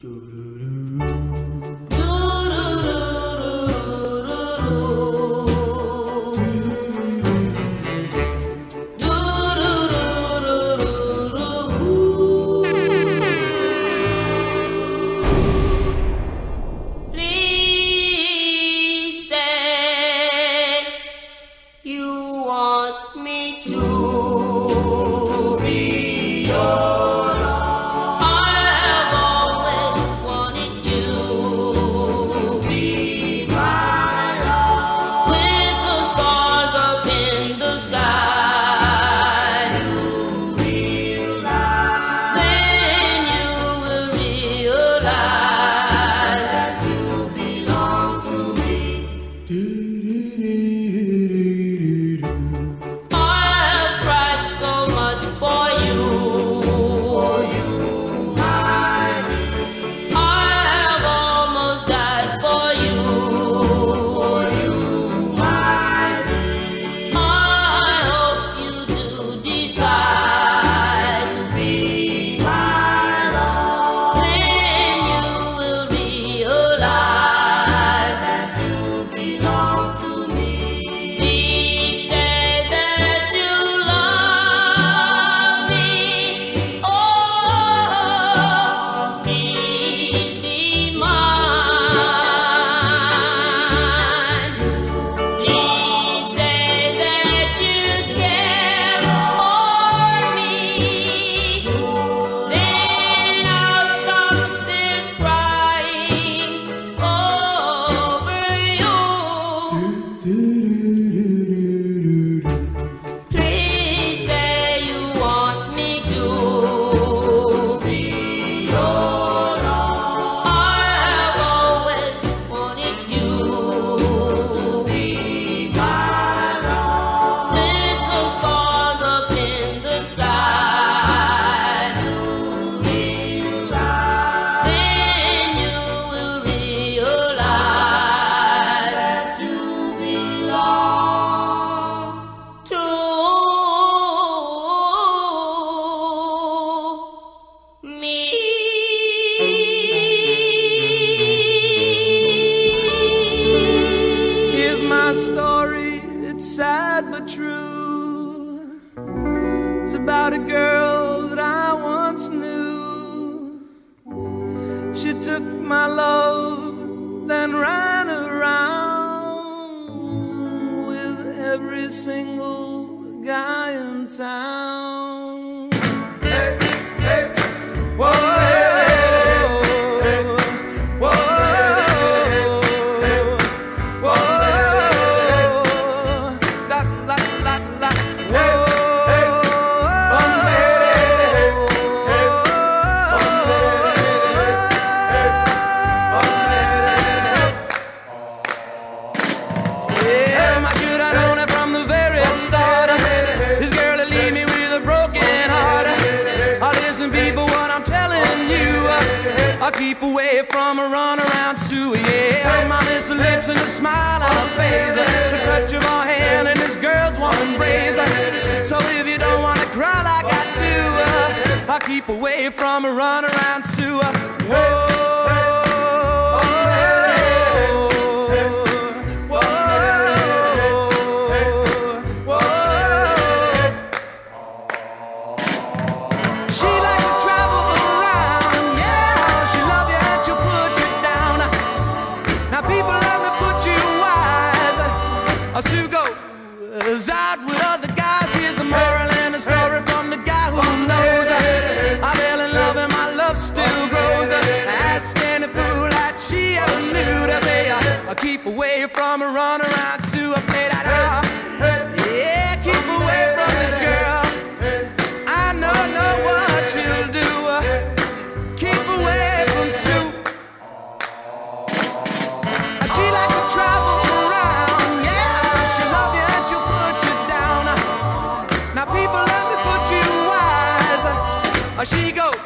Do, do. people, let me put you wise. She goes,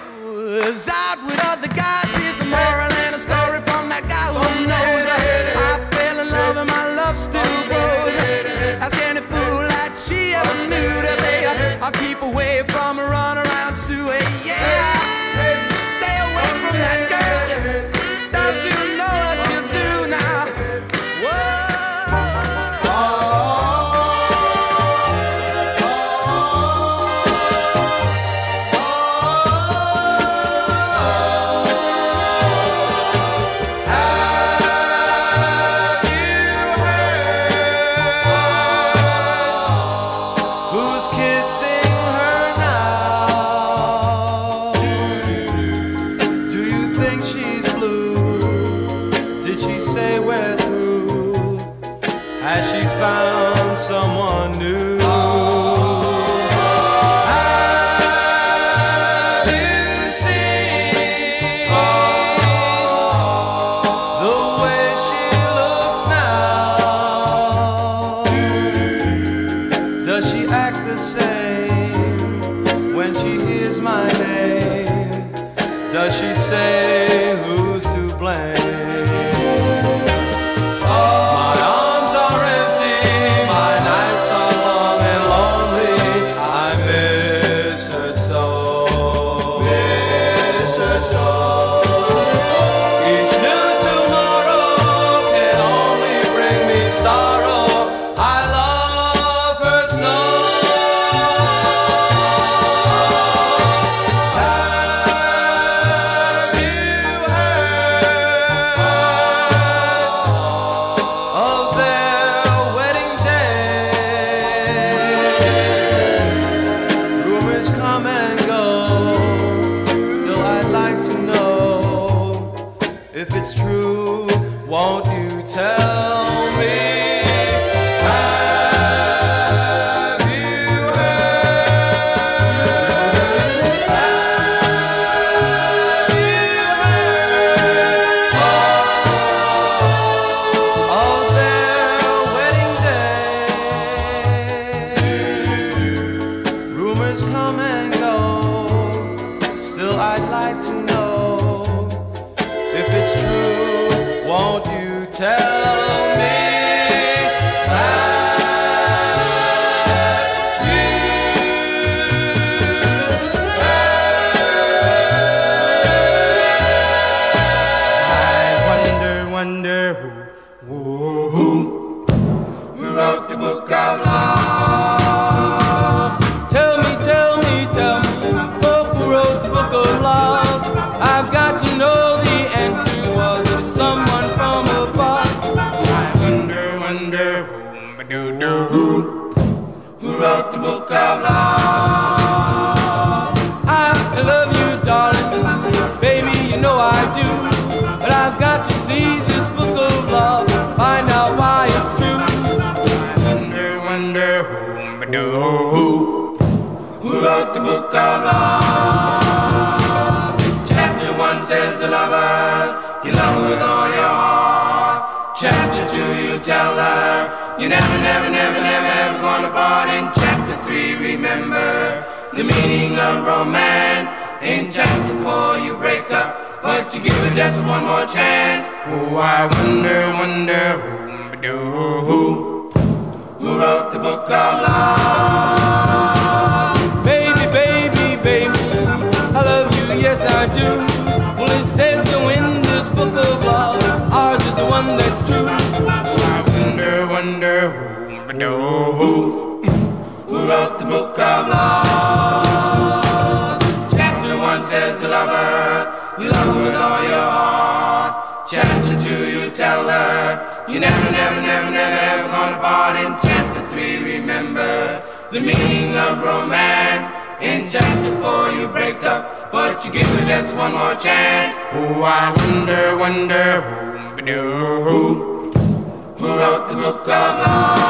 who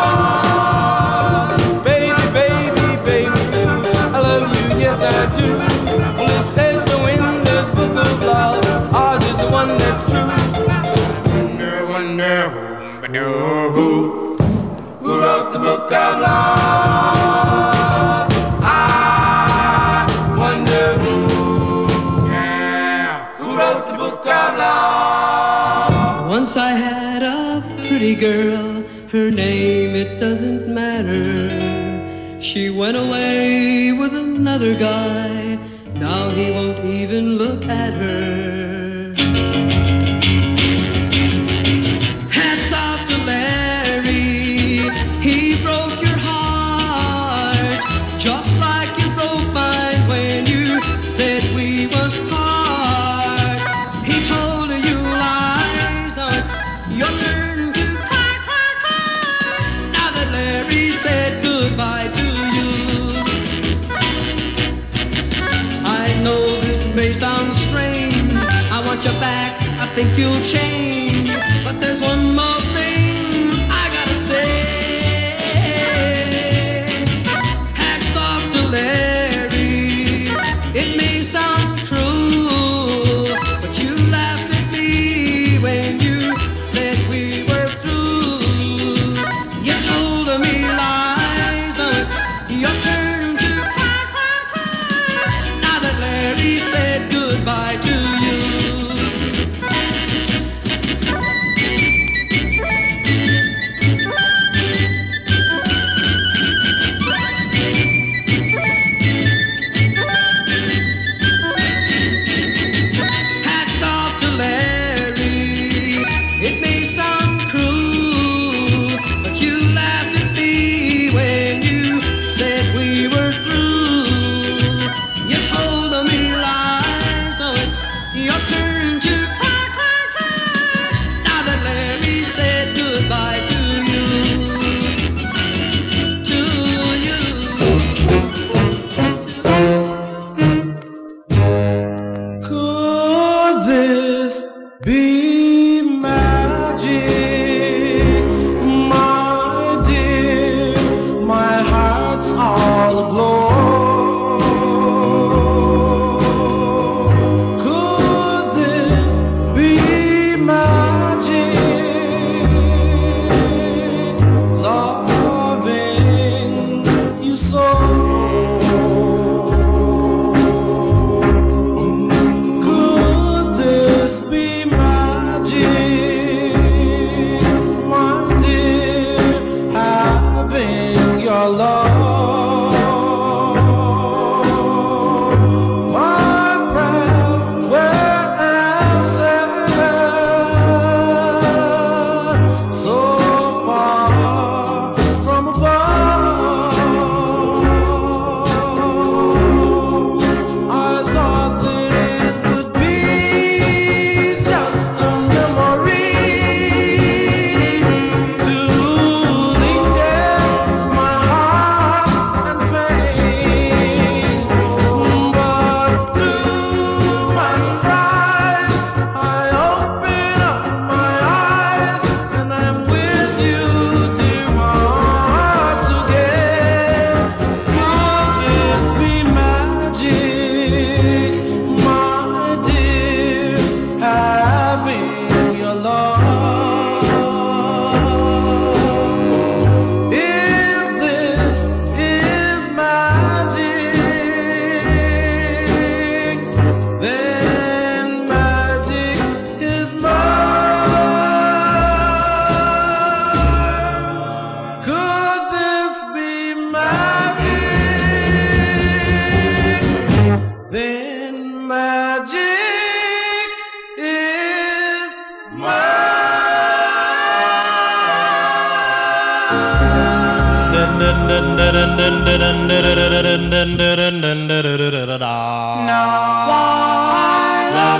She went away with another guy, think you'll change.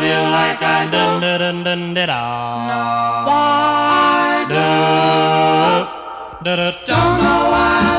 you like I do. Dun, dun, dun, dun, I do. Don't know why.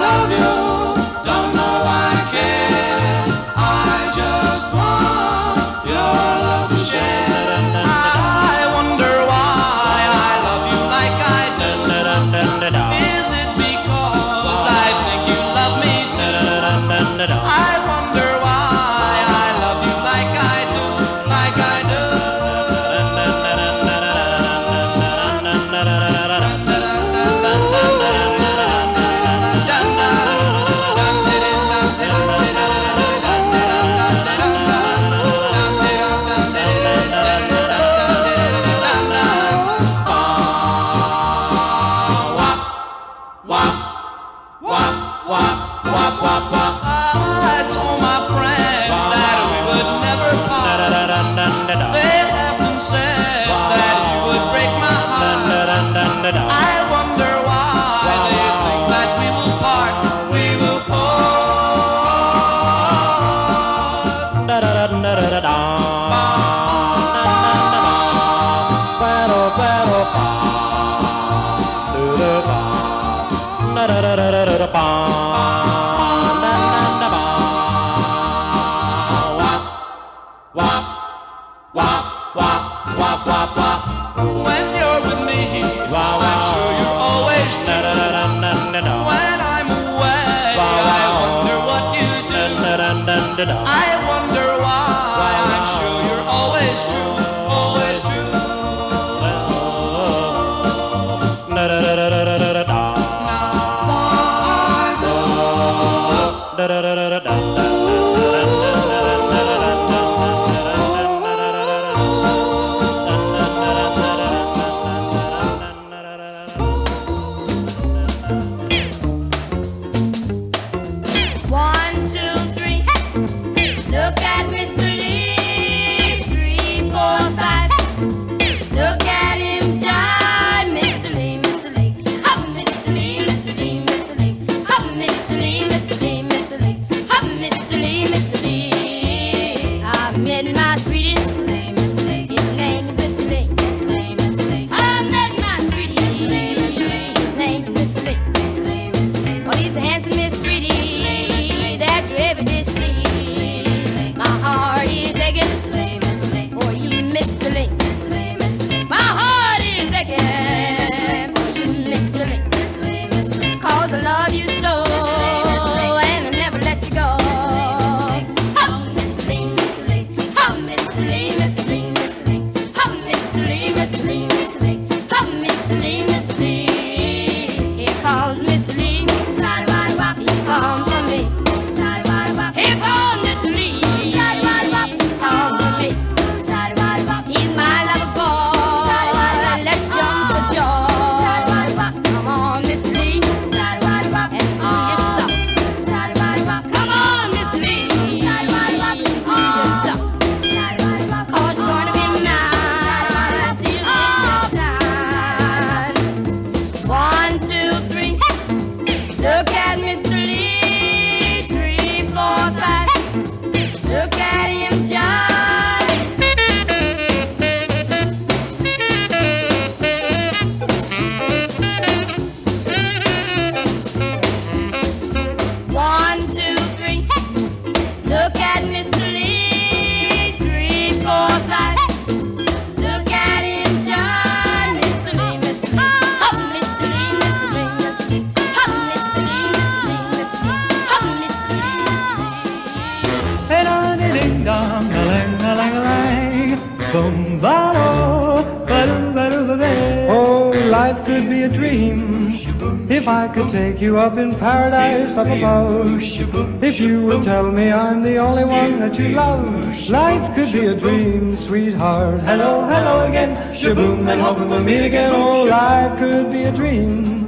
If you would tell me I'm the only one that you love, life could be a dream, sweetheart. Hello, hello again, shaboom, and hoping we'll meet again. Oh, life could be a dream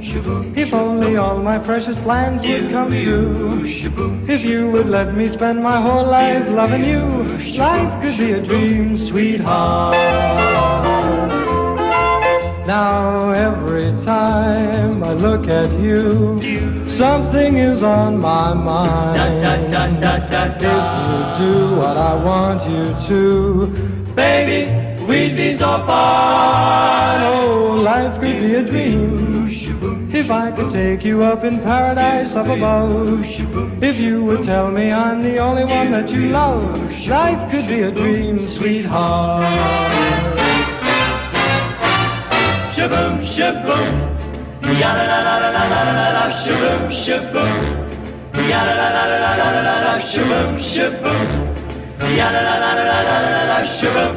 if only all my precious plans would come true. If you would let me spend my whole life loving you, life could be a dream, sweetheart. Now every time I look at you, something is on my mind. If you do what I want you to, baby, we'd be so fine. Oh, life could be a dream. If I could take you up in paradise up above, if you would tell me I'm the only one that you love, life could be a dream, sweetheart. Shaboom, shaboom, ya la la la la la la la la, shaboom, shaboom, ya la la la la la la la la, shaboom, shaboom, ya la la la la la la la shaboom.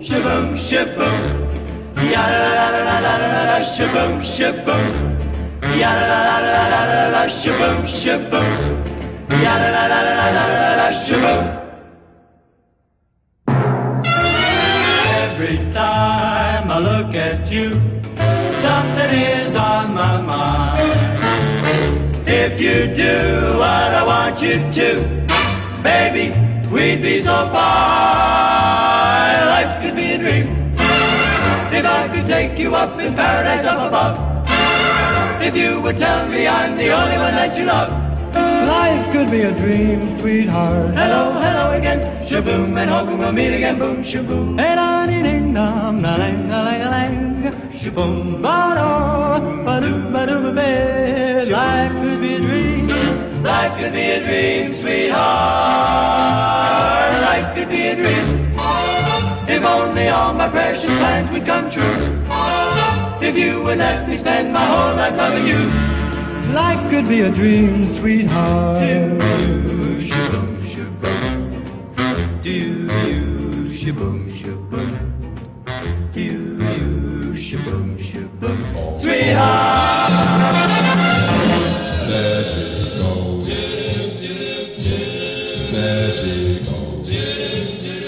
Shaboom, shaboom, ya la la la la la la la la, shaboom, shaboom, ya la la la la la la la, shaboom, shaboom, ya la la la la la la la, shaboom. Every time I look at you, something is on my mind. If you do what I want you to, baby, we'd be so fine. Life could be a dream if I could take you up in paradise up above. If you would tell me I'm the only one that you love. Life could be a dream, sweetheart. Hello, hello again. Shaboom, and hoping we'll meet again. Boom, shaboom. Hey, da, dum, na lang, na lang, lang, shaboom, ba-dum, ba-dum, ba-dum, ba Life could be a dream, life could be a dream, sweetheart. Life could be a dream. If only all my precious plans would come true. If you would let me spend my whole life loving you. Life could be a dream, sweetheart. Do you, shaboom, shaboom? Do you, shaboom, shaboom. You, shaboom, shaboom, sweetheart. There she goes. There she goes.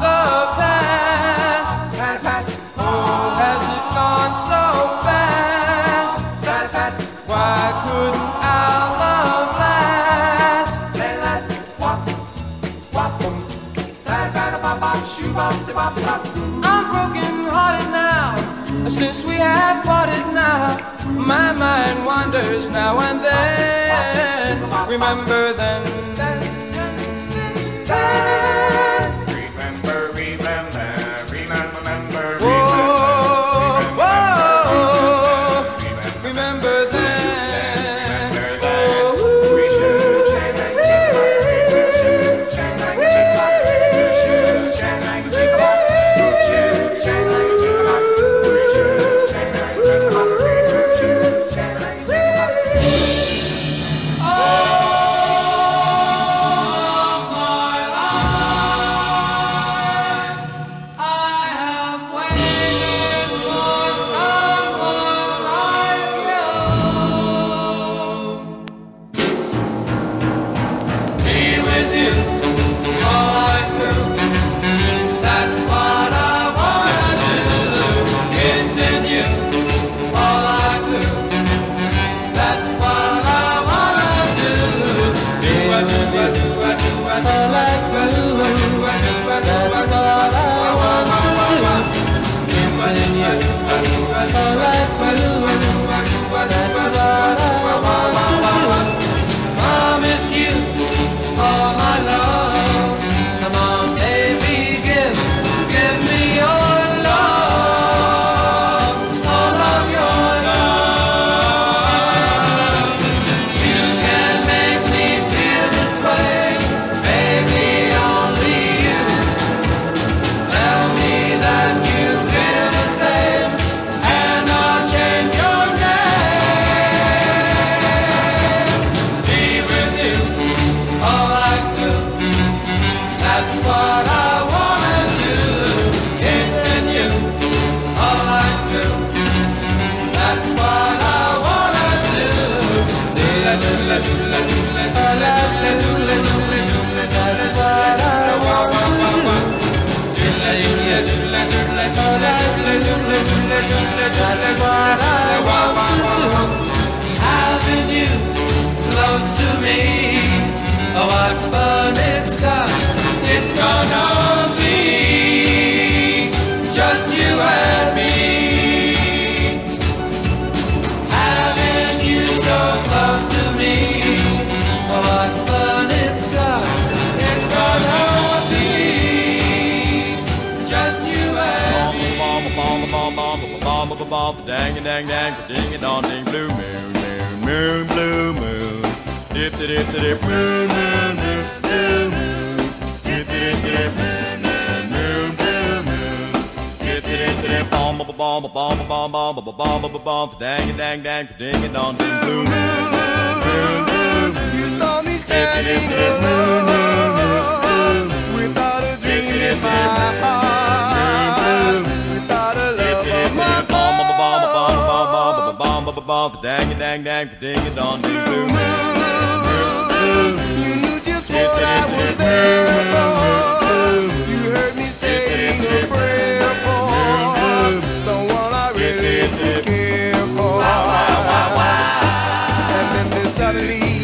I'm broken hearted now. Since we have parted now, my mind wanders now and then. Remember then. Dang a dang dang, ding a dong ding, blue moon, moon, moon, blue moon. Dip dip dip dip, moon, moon, moon, blue moon. Dip dip dip, moon, moon, moon, blue moon. Dip dip dip, bomb bomb bomb bomb bomb bomb bomb bomb bomb bomb, dang a dang dang, ding a dong ding, blue moon, moon, moon. You saw me standing moon. without a dream in my heart, Dang dang dang ding dong ding blue You knew just what I was there for. You heard me saying a prayer for someone I really care for. And then suddenly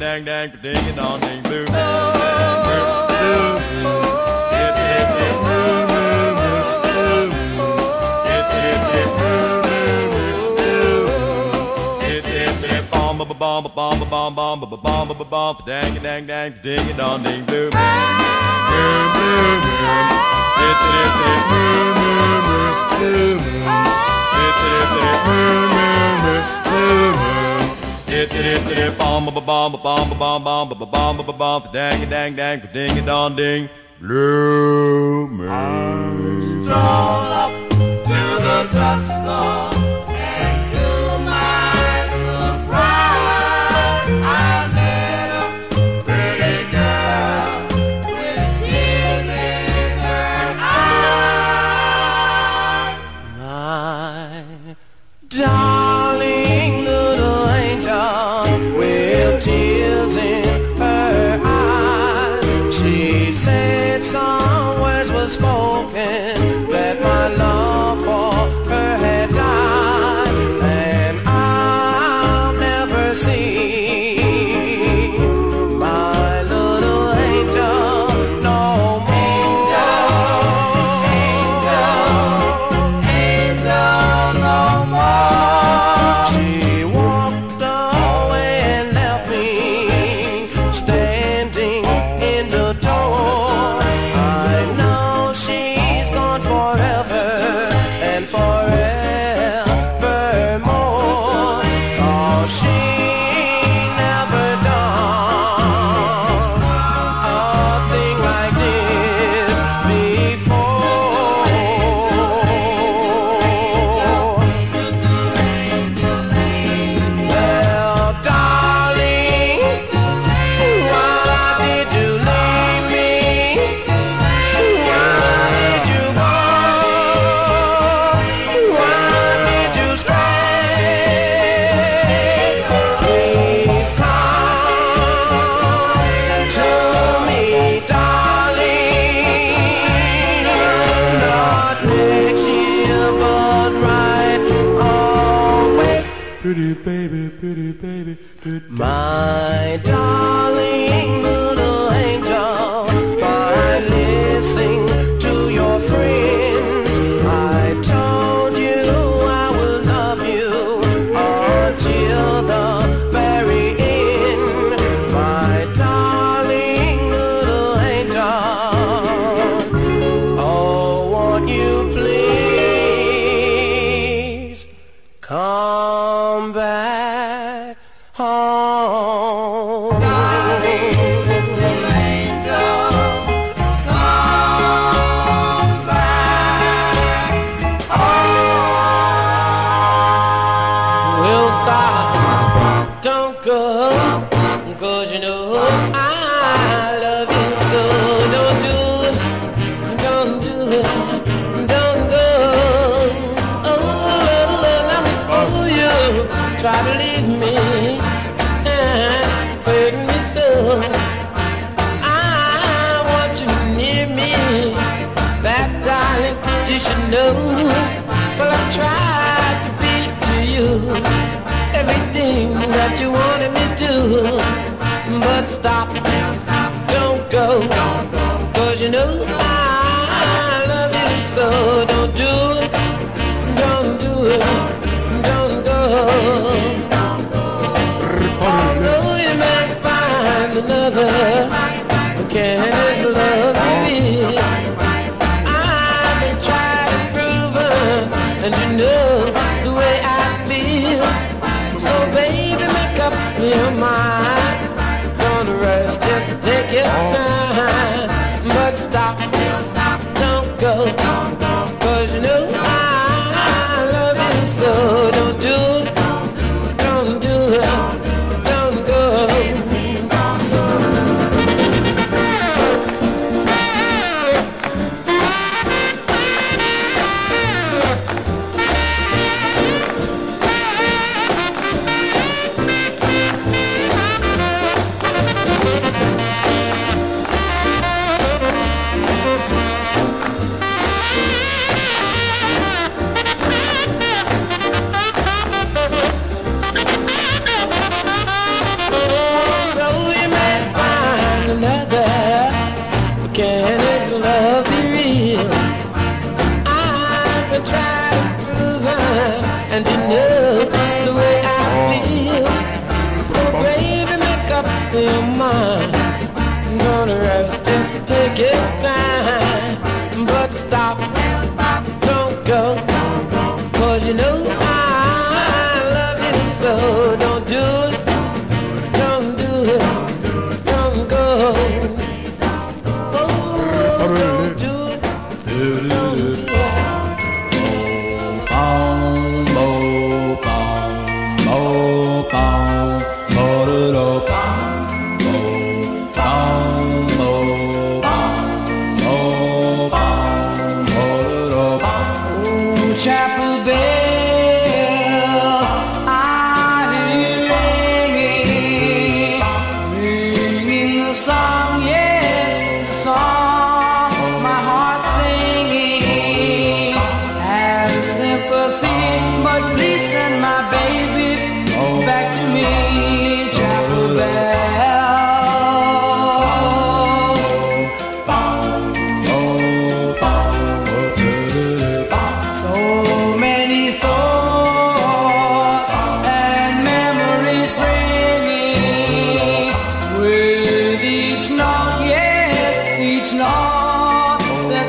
dang dang ding ding dong ding blue. Bomb, bomb, bomb, bomb, bomb, bomb, bomb, dang, dang, dang, ding, dong, ding, blue, boom, boom, boom, dip, dip, dip, boom, boom, boom, boom, dip, dip, dip, boom, boom, boom, boom. Dang dang dang ding dong ding blue moon. Stroll up to the drugstore, baby, pretty baby, My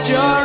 that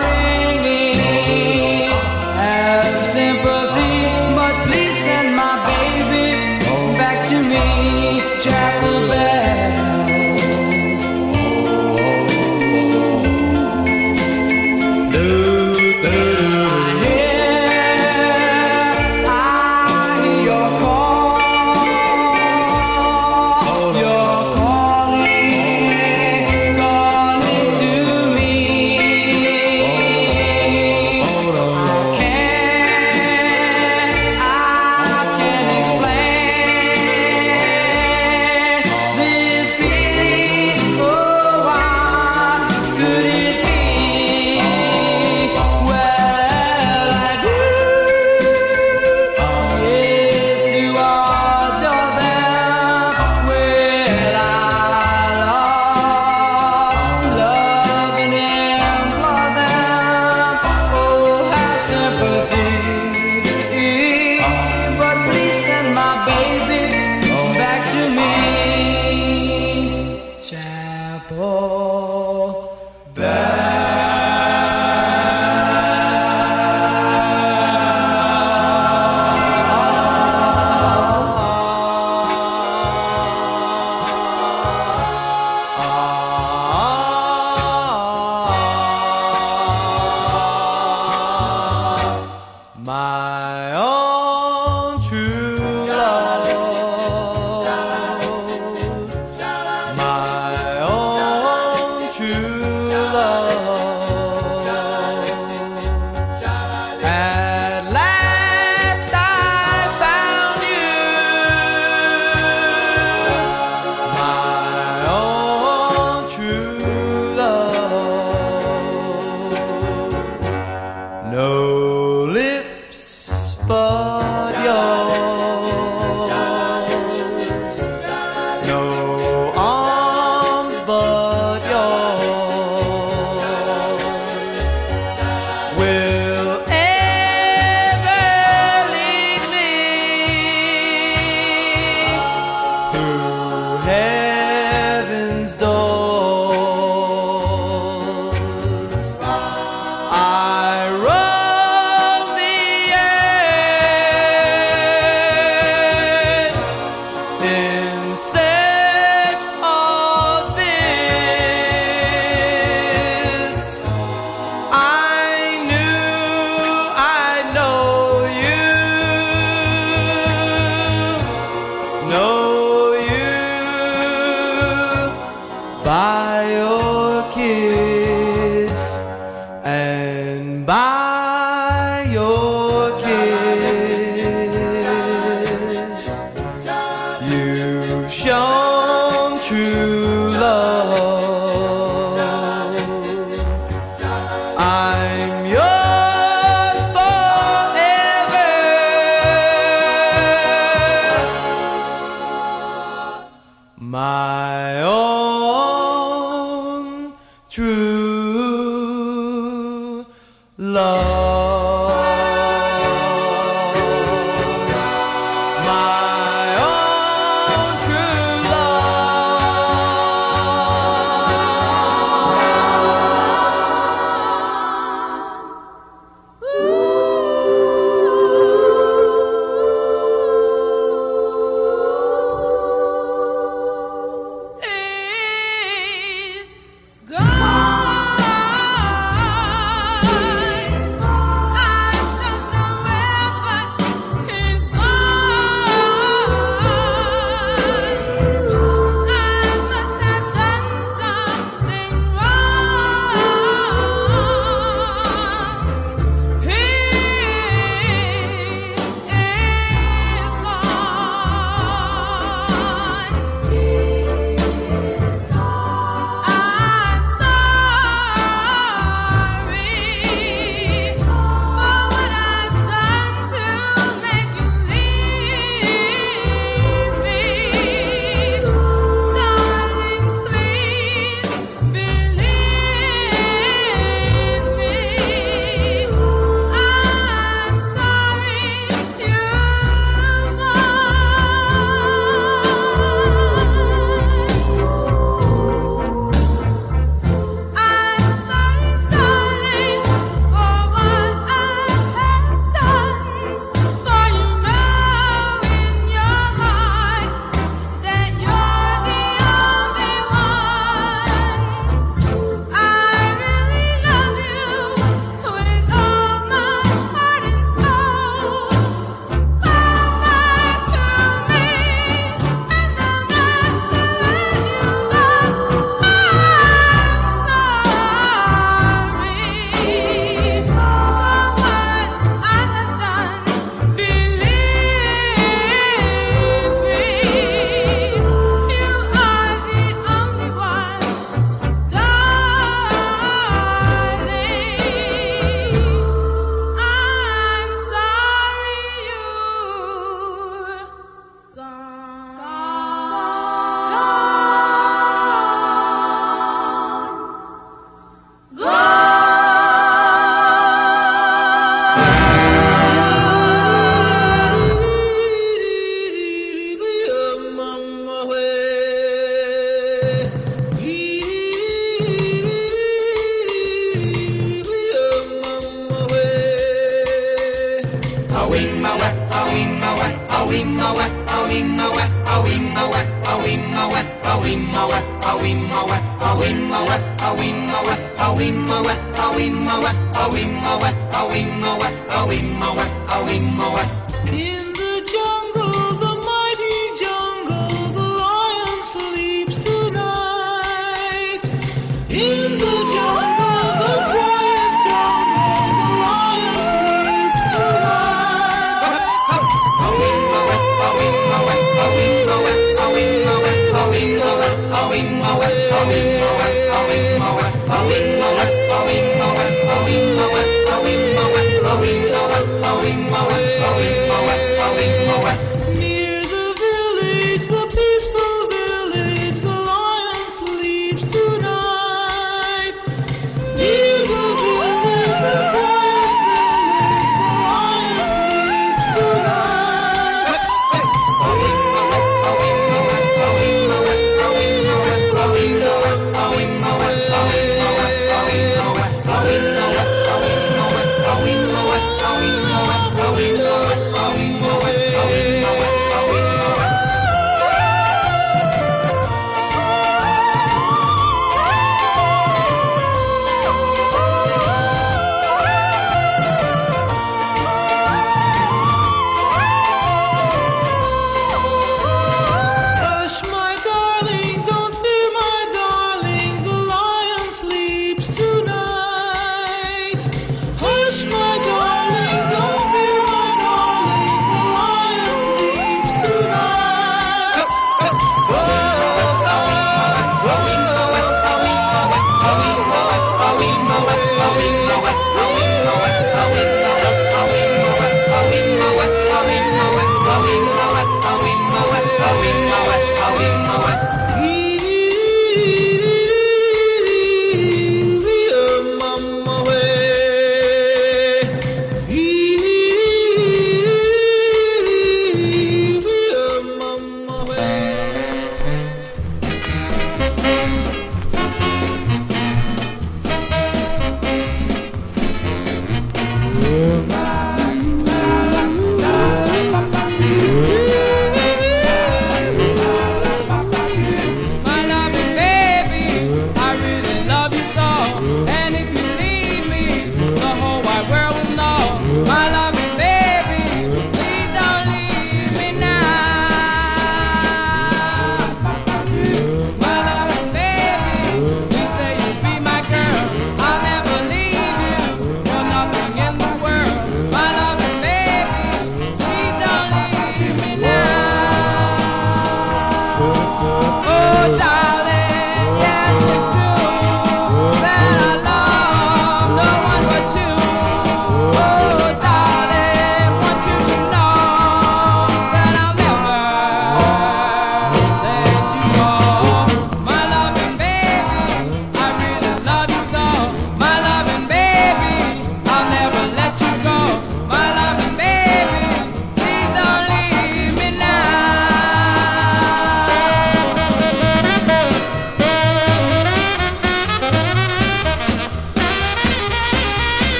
Near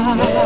my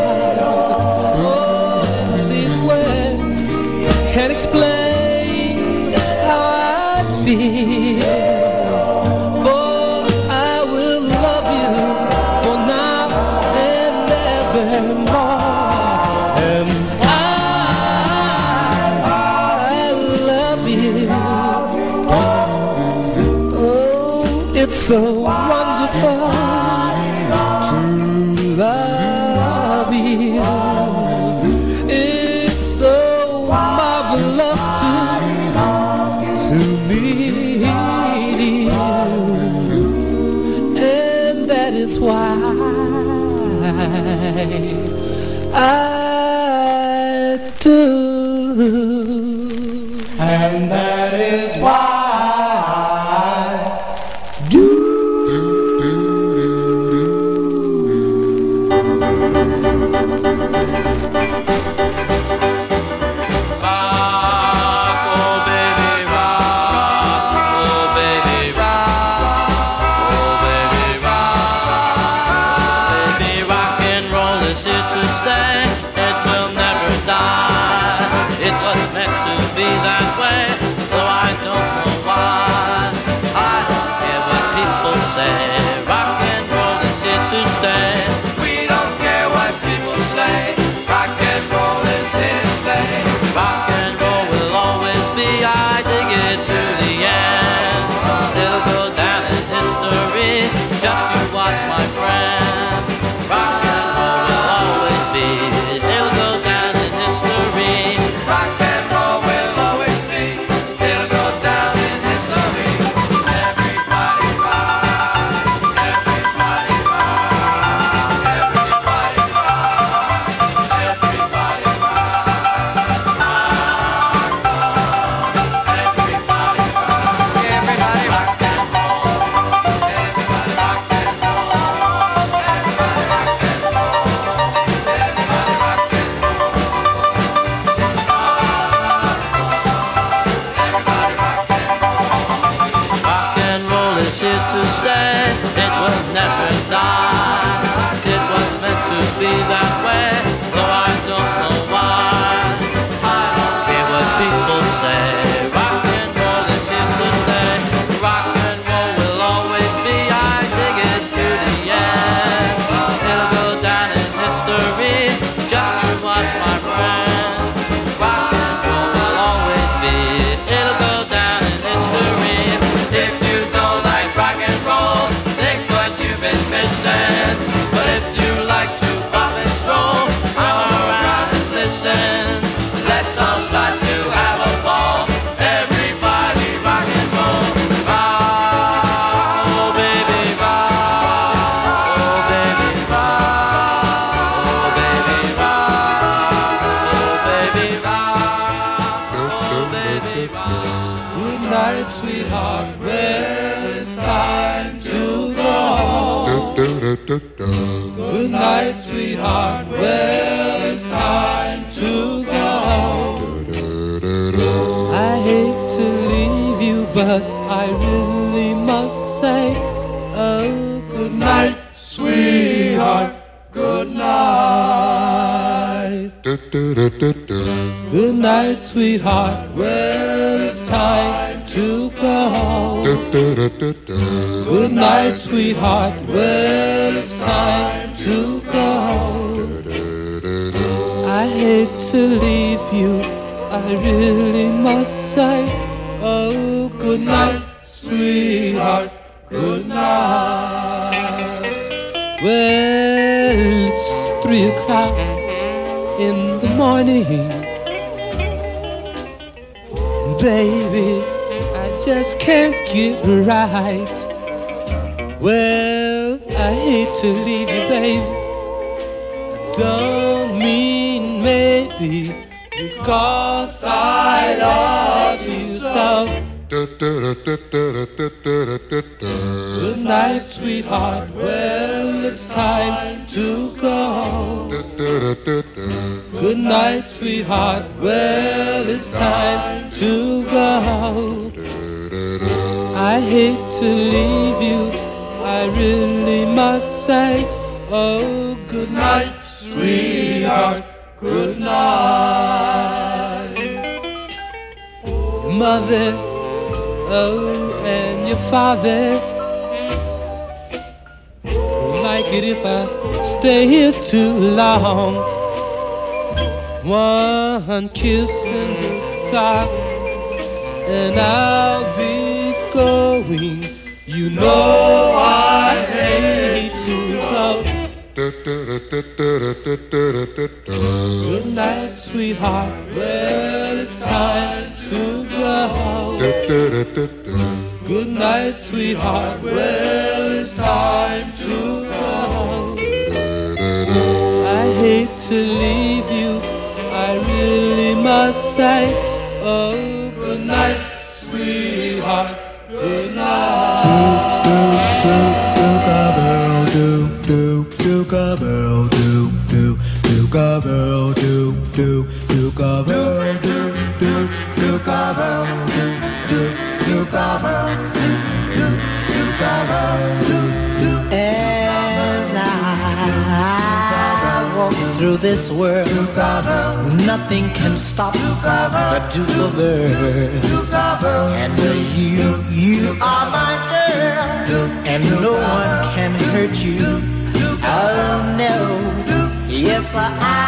really must say, oh, good night, sweetheart. Good night. Well, it's three o'clock in the morning. And Baby, I just can't get right. Well, I hate to leave you, baby. I don't mean maybe because I love you so. Good night, sweetheart. Well, it's time to go. Good night, sweetheart. Well, it's time to go. I hate to leave you. I really must say, oh, good night, sweetheart. Good night. Your mother, oh, and your father. Won't Like it if I stay here too long. One kiss the dark, and I'll be going. You know I hate to go. Good night, sweetheart. Well, it's time to go. Good night, sweetheart. Well, it's time to go. I hate to leave you. I really must say, oh, good night, sweetheart. Good As I walk through this world, nothing can stop the Duke of Earl. And you, you are my girl, and no one can hurt you. Oh no, yes I. Oh,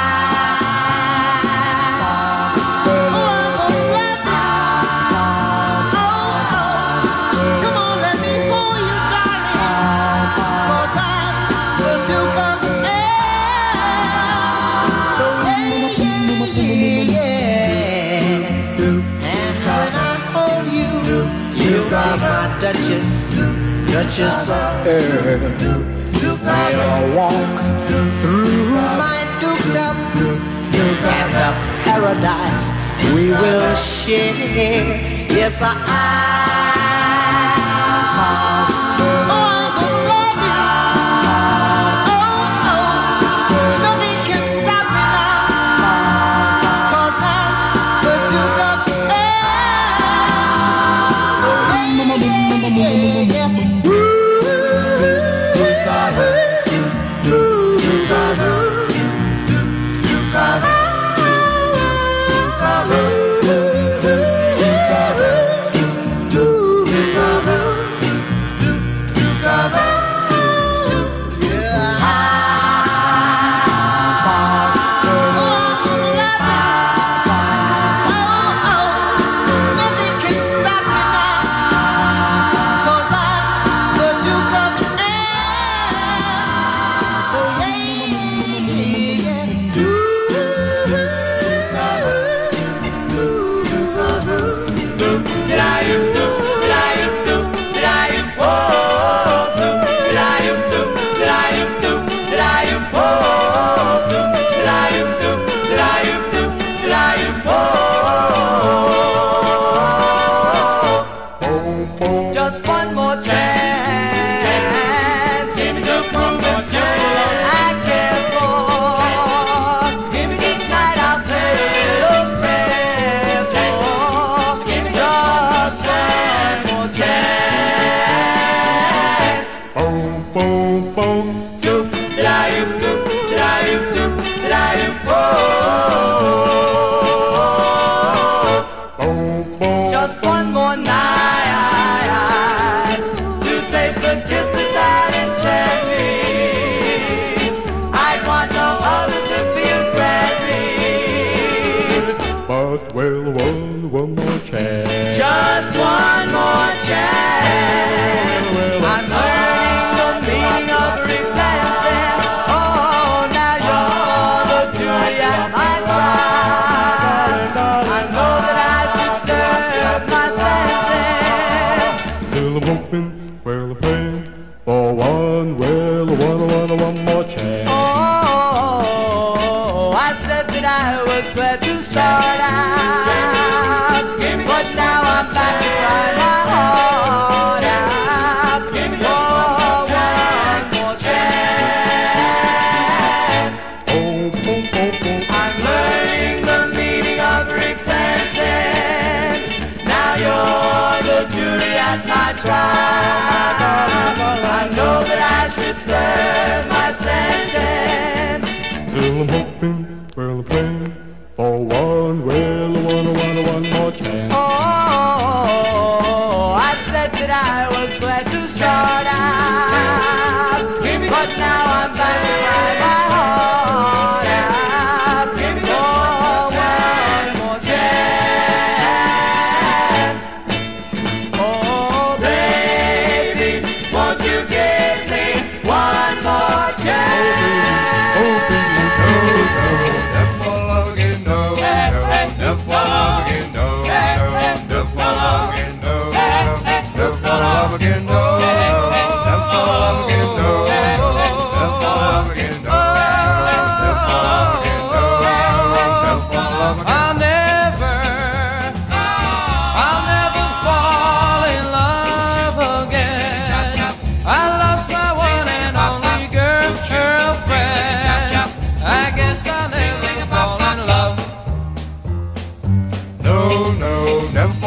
Duchess, Duchess of Earl. We'll walk through my dukedom and the paradise we will share. Yes, I. whoa.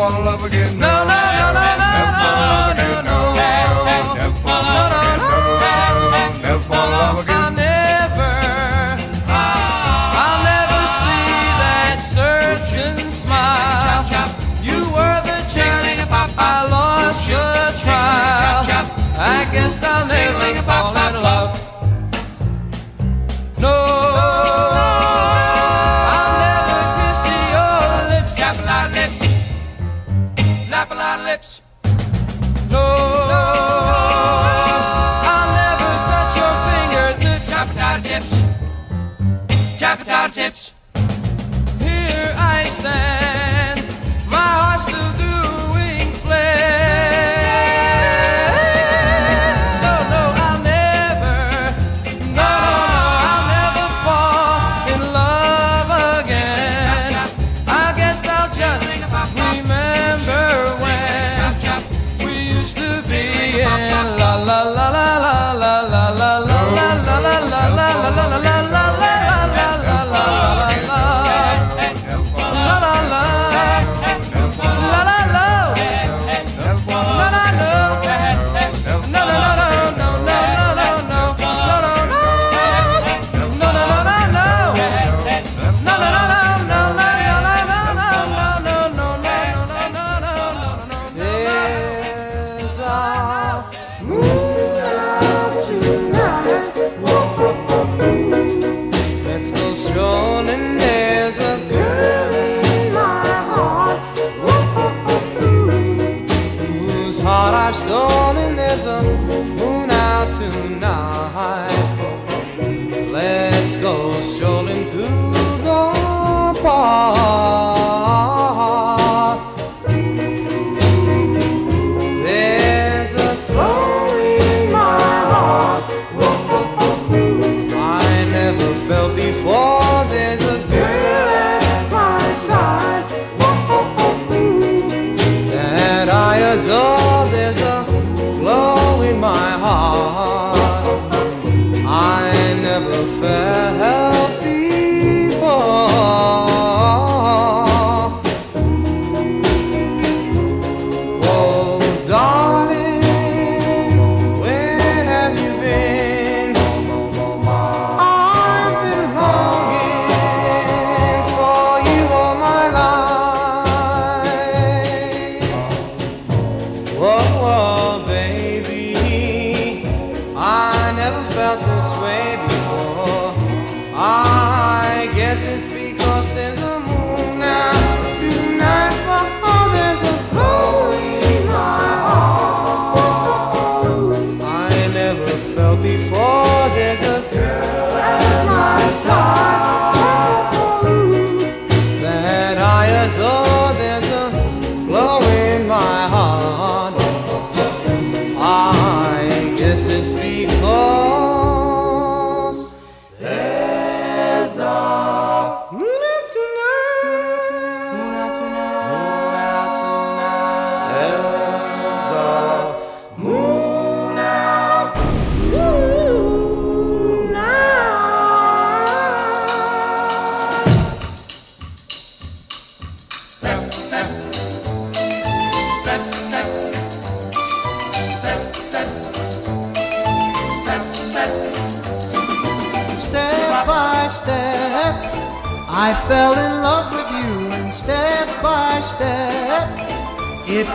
fall in love again. No, no, no, no, no, no. Never fall in love again. Never fall in love again. I'll never, I'll never see that surgeon smile. You were the chance I lost your trial. I guess I'll never.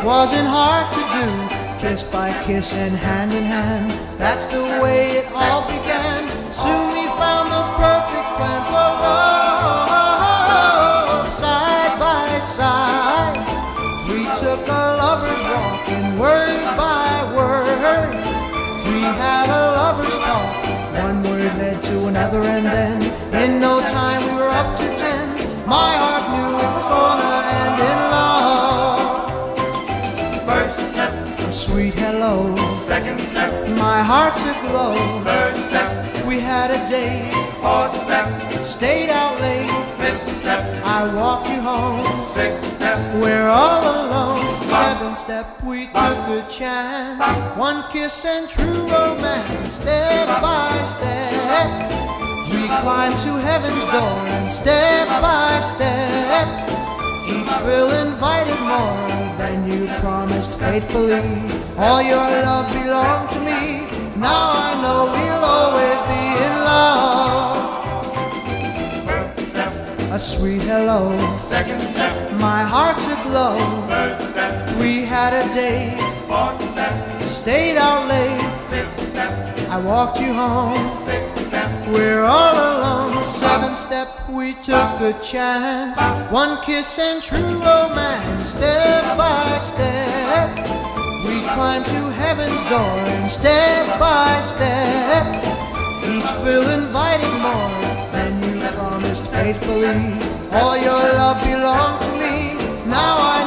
Wasn't hard to do. Kiss by kiss and hand in hand, that's the way it all began. Soon we found the perfect plan for love, side by side. We took a lover's walk, and word by word, we had a lover's talk. One word led to another, and then in no time we were up to ten. My heart hello, second step, my heart's aglow. third step, We had a date, fourth step, stayed out late. fifth step, I walked you home. sixth step, We're all alone. Seventh step, we took a chance. One kiss and true romance, step by step. We climbed to heaven's door, and step by step, each thrill invited more than you promised faithfully. All your love belonged to me. Now I know we'll always be in love. A sweet hello. second step, My heart's aglow. third step, We had a date, fourth step, stayed out late. fifth step, I walked you home. sixth We're all alone. Seven step, we took a chance. One kiss and true romance, step by step. We climbed to heaven's door, and step by step, each thrill invited more than you promised faithfully. All your love belonged to me. Now I